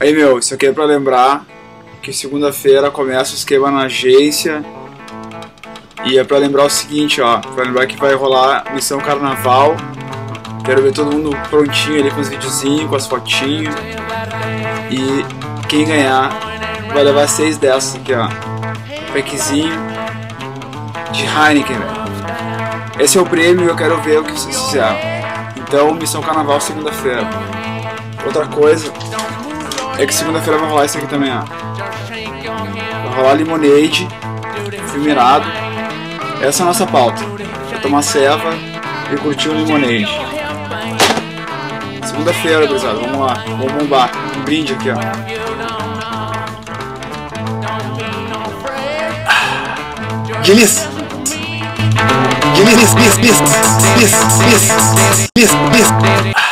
Aí, meu, isso aqui é pra lembrar que segunda-feira começa o esquema na agência. E é pra lembrar o seguinte, ó. Pra lembrar que vai rolar missão carnaval. Quero ver todo mundo prontinho ali com os videozinhos, com as fotinhas. E quem ganhar vai levar seis dessas aqui, ó. Packzinho de Heineken, velho. Esse é o prêmio e eu quero ver o que vocês fizeram. Então, missão carnaval segunda-feira. Outra coisa é que segunda-feira vai rolar isso aqui também, ó. Vai rolar limonade, filme. Essa é a nossa pauta. É tomar ceva e curtir um limonade. Segunda-feira, gurizada, vamos lá, vamos bombar. Um brinde aqui, ó. Guinness! Guinness, bis, bis, bis, bis, bis, bis, bis.